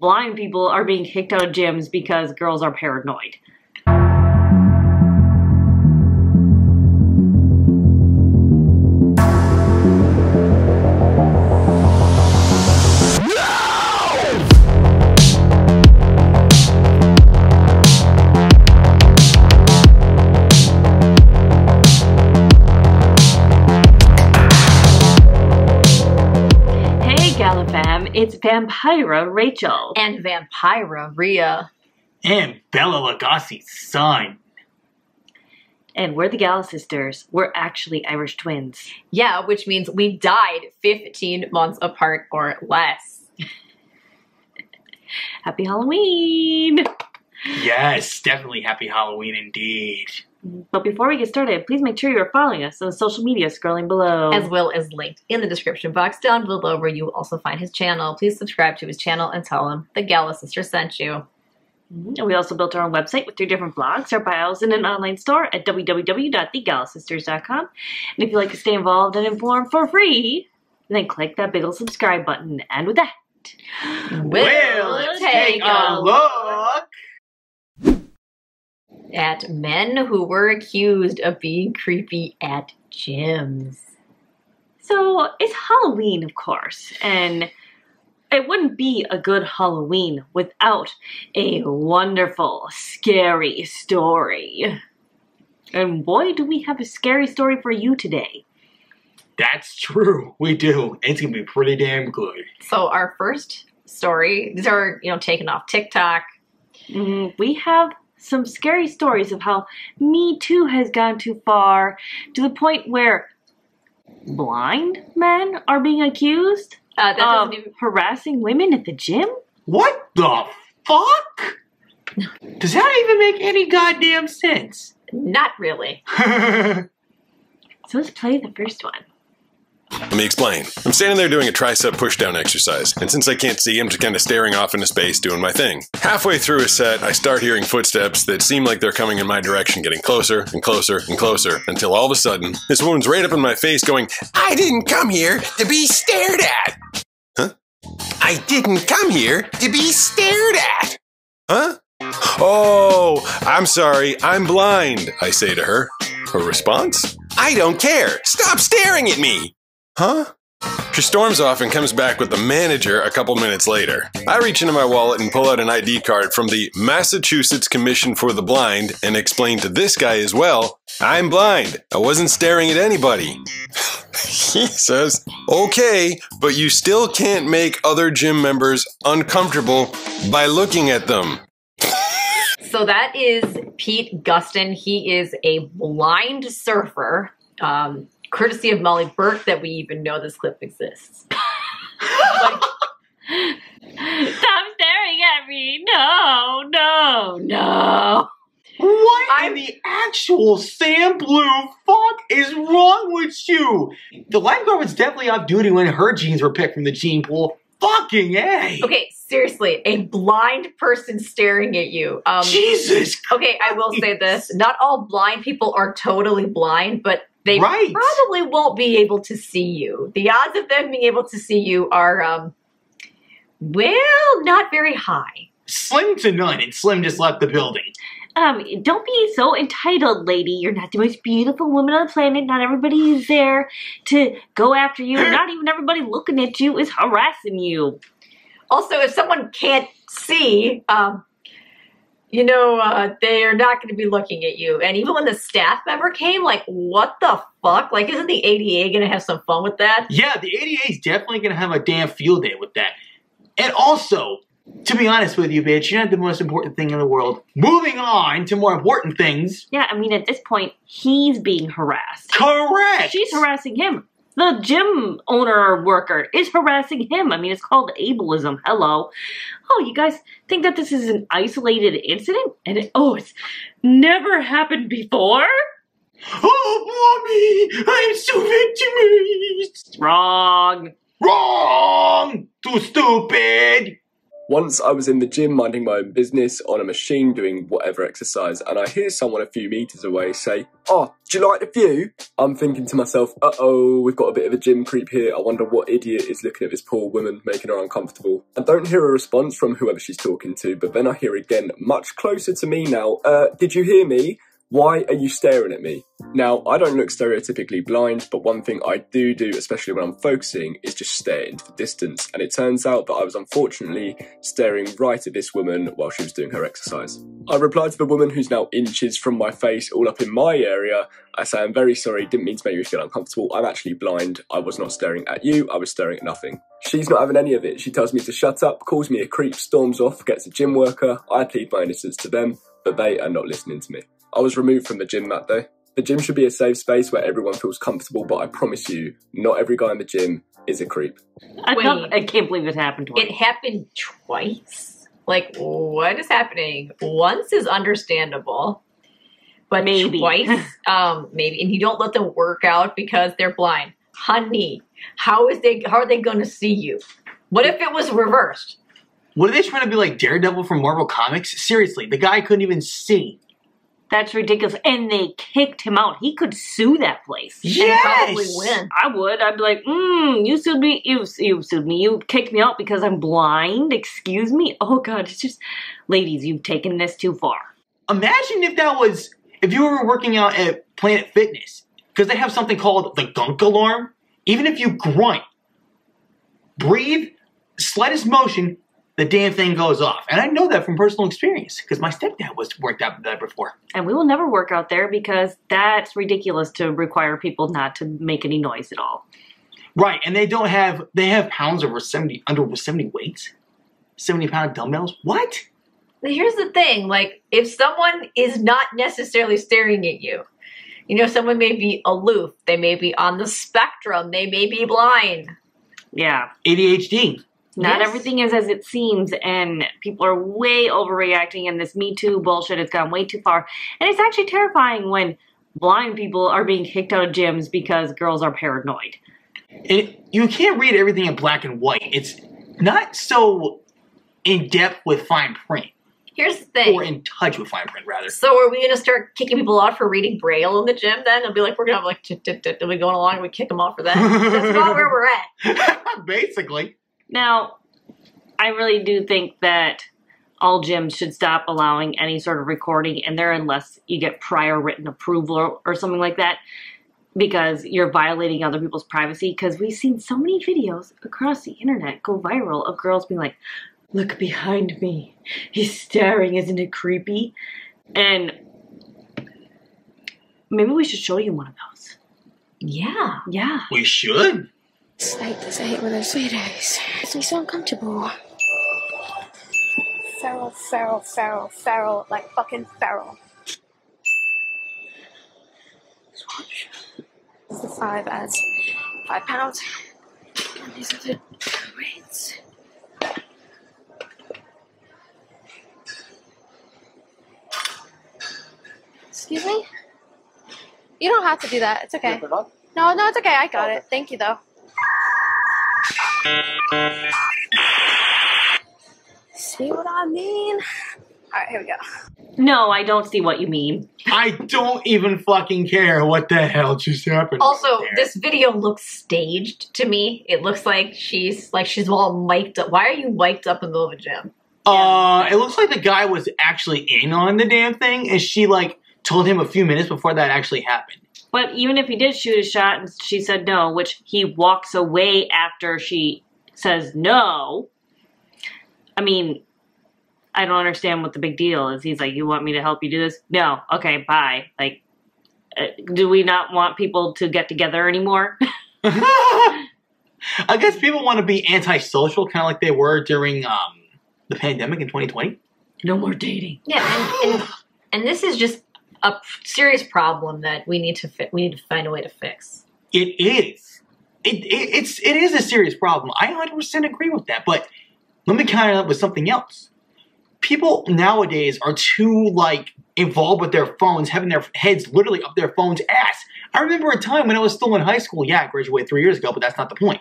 blind people are being kicked out of gyms because girls are paranoid. Gala Fam, Vampira Rachel. and Vampira Rhea. And Bela Lugosi's son. And we're the Gala sisters. We're actually Irish twins. Yeah, which means we died 15 months apart or less. Happy Halloween! Yes, definitely happy Halloween indeed. But before we get started, please make sure you're following us on social media scrolling below. As well as linked in the description box down below where you will also find his channel. Please subscribe to his channel and tell him the Gala Sister sent you. Mhm. And we also built our own website with three different blogs, our bios, and an online store at www.thegalasisters.com. And if you'd like to stay involved and informed for free, then click that big old subscribe button. And with that, We'll take a look. At men who were accused of being creepy at gyms. So it's Halloween, of course, and it wouldn't be a good Halloween without a wonderful, scary story. And boy, do we have a scary story for you today. That's true. We do. It's gonna be pretty damn good. So our first story, these are, you know, taken off TikTok. Mm, we have some scary stories of how Me Too has gone too far to the point where blind men are being accused Uh, of even harassing women at the gym. What the fuck? Does that even make any goddamn sense? not really. So let's play the first one. Let me explain. I'm standing there doing a tricep pushdown exercise, and since I can't see, I'm just kind of staring off into space doing my thing. Halfway through a set, I start hearing footsteps that seem like they're coming in my direction, getting closer and closer and closer, until all of a sudden, this woman's right up in my face going, I didn't come here to be stared at! Huh? I didn't come here to be stared at! Huh? Oh, I'm sorry, I'm blind, I say to her. Her response? I don't care! Stop staring at me! Huh? She storms off and comes back with the manager a couple minutes later. I reach into my wallet and pull out an ID card from the Massachusetts Commission for the Blind and explain to this guy as well I'm blind. I wasn't staring at anybody. he says, Okay, but you still can't make other gym members uncomfortable by looking at them. So that is Pete Gustin. He is a blind surfer. Um, courtesy of Molly Burke that we even know this clip exists. Like, Stop staring at me. No, no, no. What I'm- in the actual Sam Blue fuck is wrong with you? The lifeguard was definitely off duty when her jeans were picked from the gene pool. Fucking A! okay, seriously, a blind person staring at you. Um, Jesus okay, I will say this: not all blind people are totally blind, but they Right. probably won't be able to see you. The odds of them being able to see you are, um, well, not very high. Slim to none, and Slim just left the building. Um, don't be so entitled, lady. You're not the most beautiful woman on the planet. Not everybody is there to go after you. Not even everybody looking at you is harassing you. Also, if someone can't see, um, you know, uh, they are not going to be looking at you. And even when the staff member came, like, what the fuck? Like, isn't the ADA going to have some fun with that? Yeah, the ADA is definitely gonna have a damn field day with that. And also, to be honest with you, bitch, you're not the most important thing in the world. Moving on to more important things. Yeah, I mean, at this point, he's being harassed. Correct! She's harassing him. The gym owner or worker is harassing him. I mean, it's called ableism. Hello. Oh, you guys think that this is an isolated incident? And it, oh, it's never happened before? Oh, mommy! I'm so victimized! Wrong. Wrong! Too stupid! Once I was in the gym minding my own business on a machine doing whatever exercise, and I hear someone a few meters away say, Oh, do you like the view? I'm thinking to myself, uh oh, we've got a bit of a gym creep here. I wonder what idiot is looking at this poor woman, making her uncomfortable. I don't hear a response from whoever she's talking to, but then I hear again, much closer to me now, uh, did you hear me? Why are you staring at me? Now, I don't look stereotypically blind, but one thing I do do, especially when I'm focusing, is just stare into the distance. And it turns out that I was unfortunately staring right at this woman while she was doing her exercise. I replied to the woman who's now inches from my face, all up in my area. I say, I'm very sorry, didn't mean to make you feel uncomfortable. I'm actually blind. I was not staring at you, I was staring at nothing. She's not having any of it. She tells me to shut up, calls me a creep, storms off, gets a gym worker. I plead my innocence to them, but they are not listening to me. I was removed from the gym that day. The gym should be a safe space where everyone feels comfortable, but I promise you, not every guy in the gym is a creep. I, Wait. can't, I can't believe it happened to her. It happened twice. Like, what is happening? Once is understandable, but Maybe. twice, um, maybe. And you don't let them work out because they're blind, honey. How is they? How are they going to see you? What if it was reversed? What are they trying to be like Daredevil from Marvel Comics? Seriously, the guy couldn't even see. That's ridiculous. And they kicked him out. He could sue that place. And probably win. I would. I'd be like, mm, you sued me. You, you sued me. You kicked me out because I'm blind. Excuse me. Oh God, it's just, ladies, you've taken this too far. Imagine if that was if you were working out at Planet Fitness because they have something called the lunk alarm. Even if you grunt, breathe, slightest motion, the damn thing goes off. And I know that from personal experience because my stepdad was worked out with that before. And we will never work out there because that's ridiculous to require people not to make any noise at all. Right, and they don't have they have pounds over seventy under seventy weights, seventy pound dumbbells. What? But Here's the thing: like, if someone is not necessarily staring at you, you know, someone may be aloof. They may be on the spectrum. They may be blind. Yeah. ADHD. Not Yes. everything is as it seems, and people are way overreacting, and this Me Too bullshit has gone way too far. And it's actually terrifying when blind people are being kicked out of gyms because girls are paranoid. And you can't read everything in black and white. It's not so in depth with fine print, Here's the thing. or in touch with fine print, rather. So are we gonna start kicking people out for reading Braille in the gym? Then it'll be like we're gonna have like we going along and we kick them out for that? That's about where we're at. Basically. Now, I really do think that all gyms should stop allowing any sort of recording in there unless you get prior written approval or, or something like that because you're violating other people's privacy. Because we've seen so many videos across the internet go viral of girls being like look behind me. He's staring. Isn't it creepy? And maybe we should show you one of those. Yeah. yeah. We should. I hate this. I hate when there's Fridays. It makes me so uncomfortable. Feral, feral, feral, feral, like fucking feral. Swatch. This is the five as five pounds. And these are the weights. Excuse me? You don't have to do that. It's okay. No, no, it's okay. I got it. Thank you, though. See what I mean? Alright, here we go. no i don't see what you mean I don't even fucking care what the hell just happened. Also, there. this video looks staged to me. It looks like she's like she's all mic'd up. Why are you mic'd up in the middle of a gym? Uh, it looks like the guy was actually in on the damn thing, and she like told him a few minutes before that actually happened. But even if he did shoot a shot and she said no, which he walks away after she says no, I mean, I don't understand what the big deal is. He's like, You want me to help you do this? No. Okay, bye. Like, uh, do we not want people to get together anymore? I guess people want to be antisocial, kind of like they were during um the pandemic in 2020. no more dating. Yeah, and, and and this is just a serious problem that we need to fi- we need to find a way to fix. It is. It, it it's it is a serious problem. I 100% agree with that. But let me counter that with something else. People nowadays are too like involved with their phones, having their heads literally up their phone's ass. I remember a time when I was still in high school. Yeah, I graduated three years ago, but that's not the point.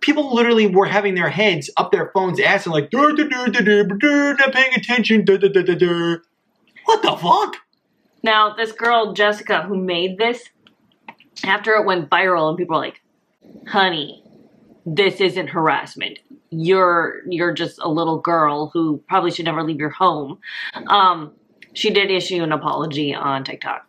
people literally were having their heads up their phones, ass and like, "Dur, dur, dur, dur, dur, dur, not paying attention. dur, dur, dur, dur, dur." What the fuck? Now, this girl, Jessica, who made this, after it went viral and people were like, honey, this isn't harassment. You're you're just a little girl who probably should never leave your home. Um, she did issue an apology on TikTok.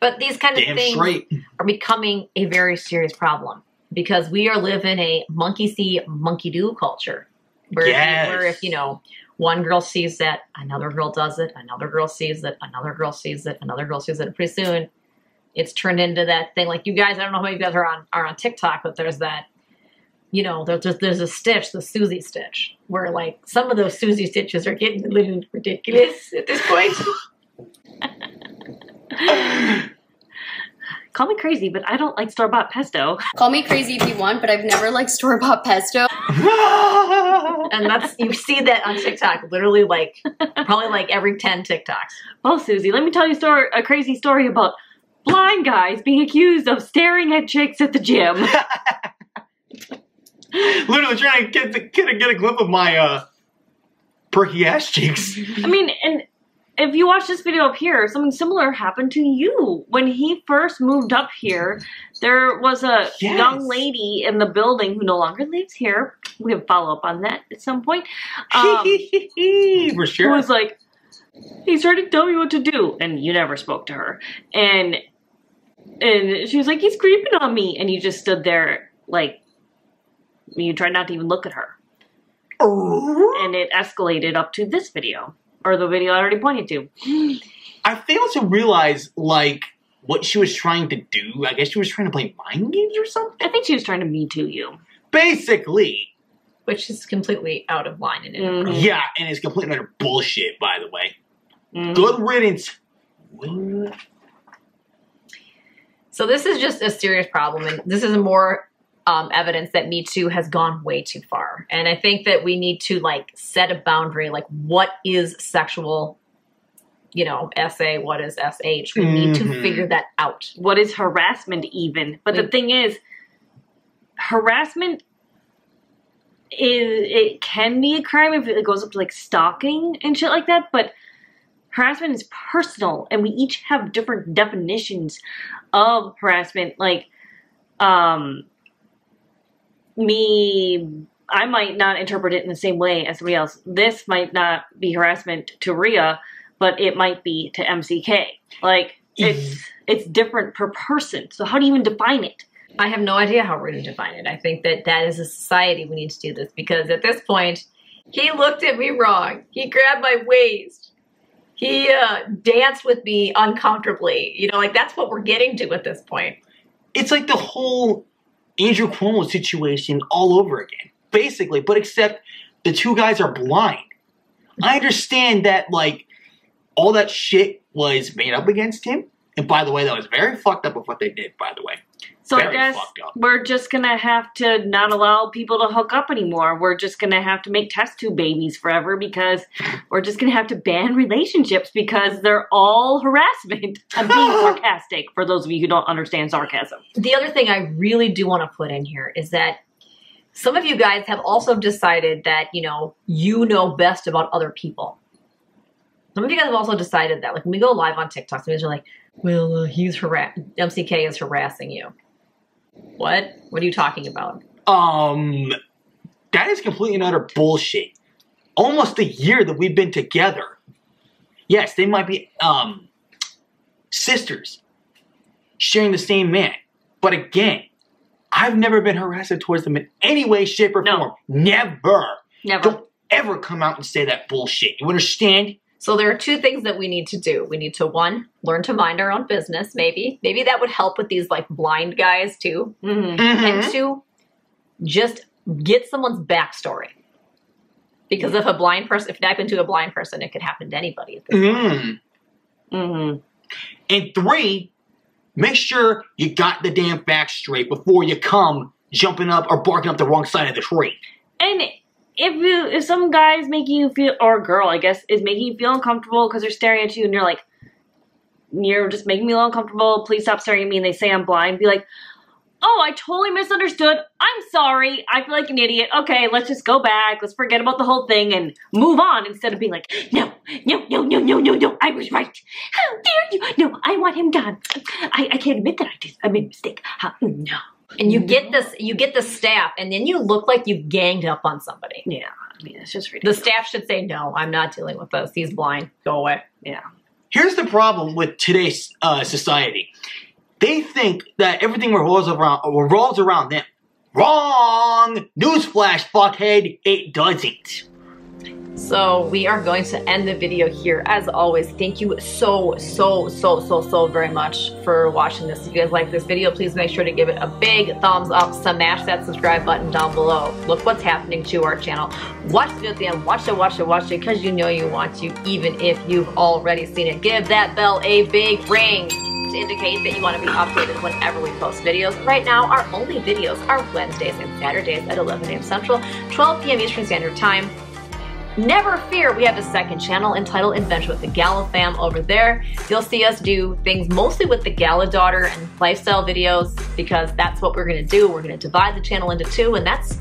But these kind of Damn things straight. are becoming a very serious problem because we are living a monkey see, monkey do culture. Where, Yes. if, where if, you know, one girl sees it, another girl does it, another girl sees it, another girl sees it, another girl sees it. Pretty soon it's turned into that thing. Like you guys, I don't know how you guys are on are on TikTok, but there's that, you know, there- there's there's a stitch, the Susie stitch, where like some of those Susie stitches are getting a little ridiculous at this point. Call me crazy, but I don't like store bought pesto. Call me crazy if you want, but I've never liked store bought pesto. and that's you see that on TikTok, literally like probably like every ten TikToks. Well, Susie, let me tell you a story, a crazy story about blind guys being accused of staring at chicks at the gym. literally trying to get the, get a get a glimpse of my uh perky ass cheeks. I mean, and if you watch this video up here, something similar happened to you. When he first moved up here, there was a Yes. young lady in the building who no longer lives here. We have follow up on that at some point. Um, For who sure. was like, he's trying to tell me what to do, and you never spoke to her. And and she was like, he's creeping on me, and you just stood there like you tried not to even look at her. Oh. And it escalated up to this video. Or the video I already pointed to. I failed to realize like what she was trying to do. I guess she was trying to play mind games or something. I think she was trying to me too you. Basically, which is completely out of line and inappropriate. yeah, and it's completely utter bullshit. By the way, Mhm. good riddance. So this is just a serious problem, and this is a more um, evidence that Me Too has gone way too far. And I think that we need to like set a boundary, like what is sexual, you know, SA, what is SH. We need to Mhm. figure that out. What is harassment even? But the Mm. thing is, harassment is it can be a crime if it goes up to like stalking and shit like that, but harassment is personal and we each have different definitions of harassment. Like, um me I might not interpret it in the same way as somebody else. This might not be harassment to Rhea, but it might be to MCK. Like it's it's different per person. So how do you even define it? I have no idea how we're going to define it. I think that that is a society we need to do this because at this point, he looked at me wrong. He grabbed my waist. He uh, danced with me uncomfortably. You know, like that's what we're getting to at this point. It's like the whole Andrew Cuomo situation all over again, basically. But except the two guys are blind. I understand that like all that shit was made up against him. And by the way, that was very fucked up of what they did. By the way, So I guess we're just gonna have to not allow people to hook up anymore. We're just gonna have to make test tube babies forever because we're just gonna have to ban relationships because they're all harassment. I'm being sarcastic for those of you who don't understand sarcasm. The other thing I really do want to put in here is that some of you guys have also decided that, you know, you know best about other people. Some of you guys have also decided that. Like when we go live on TikTok, some of you are like, well, uh, he's harass MCK is harassing you. What? What are you talking about? um, that is completely and utter bullshit. Almost a year that we've been together. Yes, they might be um sisters sharing the same man, but again, I've never been harassed towards them in any way, shape, or No. form. Never. Never. Don't ever come out and say that bullshit. You understand? So there are two things that we need to do. We need to one, learn to mind our own business, maybe. Maybe that would help with these like blind guys too. Mhm. and two, just get someone's backstory. Because if a blind person, if it happened to a blind person, it could happen to anybody. At this point. Mm. Mhm. And three, make sure you got the damn facts straight before you come jumping up or barking up the wrong side of the tree. And if you if some guy's making you feel or girl, I guess, is making you feel uncomfortable because they're staring at you and you're like you're just making me a little uncomfortable, please stop staring at me and they say I'm blind, be like, oh, I totally misunderstood. I'm sorry. I feel like an idiot. Okay, let's just go back. Let's forget about the whole thing and move on instead of being like, no, no, no, no, no, no, no. I was right. How dare you? No, I want him gone. I, I can't admit that I did. I made a mistake. How, no. And you get this, you get the staff, and then you look like you've ganged up on somebody. Yeah, I mean, it's just ridiculous The staff should say, "No, I'm not dealing with this. He's blind. Go away." yeah. Here's the problem with today's uh, society. They think that everything revolves around revolves around them. Wrong! Newsflash, fuckhead, it doesn't. So we are going to end the video here. As always, thank you so, so, so, so, so very much for watching this. If you guys like this video, please make sure to give it a big thumbs up. Smash that subscribe button down below. Look what's happening to our channel. Watch the video at the end. Watch it, watch it, watch it, because you know you want to, even if you've already seen it. Give that bell a big ring to indicate that you want to be updated whenever we post videos. Right now, our only videos are Wednesdays and Saturdays at 11 a.m. Central, 12 p.m. Eastern Standard Time. Never fear, we have a second channel entitled Adventure with the Gala Fam over there. You'll see us do things mostly with the Gala daughter and lifestyle videos because that's what we're gonna do. We're gonna divide the channel into two and that's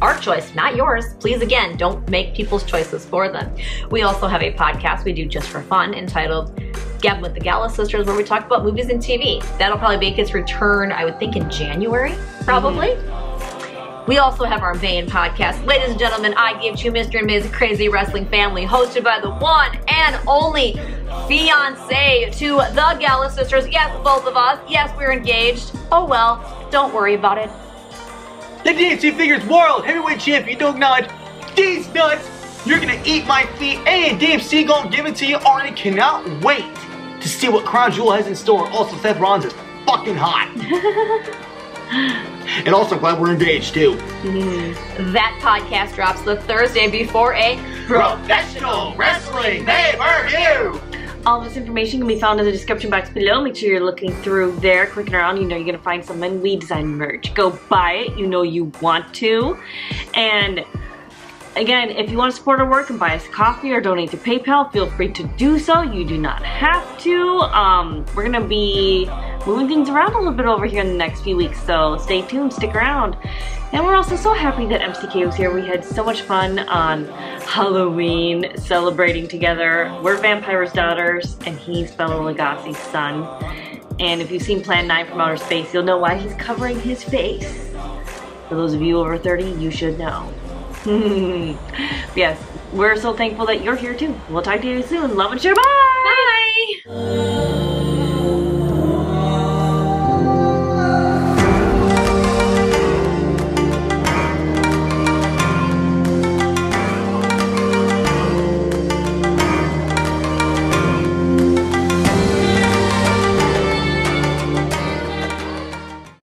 our choice, not yours. Please, again, don't make people's choices for them. We also have a podcast we do just for fun entitled Gab with the Gala Sisters where we talk about movies and TV. That'll probably make its return, I would think, in January, probably. Mm-hmm. We also have our main podcast. Ladies and gentlemen, I give you Mr. and Ms. Crazy Wrestling Family, hosted by the one and only fiance to the Gala sisters. Yes, both of us. Yes, we're engaged. Oh well, don't worry about it. The DMC Figures World Heavyweight Champion Doug Nudge. These nuts, you're gonna eat my feet, and DMC gonna give it to you. Already cannot wait to see what Crown Jewel has in store. Also, Seth Rollins is fucking hot. and also, glad we're engaged too. Mm-hmm. That podcast drops the Thursday before a Professional Wrestling Pay-Per-View. All this information can be found in the description box below. Make sure you're looking through there, clicking around. You know you're gonna find some when we design merch. Go buy it. You know you want to. And again, if you want to support our work and buy us coffee or donate to PayPal, feel free to do so. You do not have to. Um, we're gonna be moving things around a little bit over here in the next few weeks, so stay tuned, stick around. And we're also so happy that MCK was here. We had so much fun on Halloween celebrating together. We're Vampira's daughters, and he's Bela Lugosi's son. And if you've seen Plan 9 from Outer Space, you'll know why he's covering his face. For those of you over 30, you should know. yes, we're so thankful that you're here too. We'll talk to you soon. Love and share. Bye! Bye!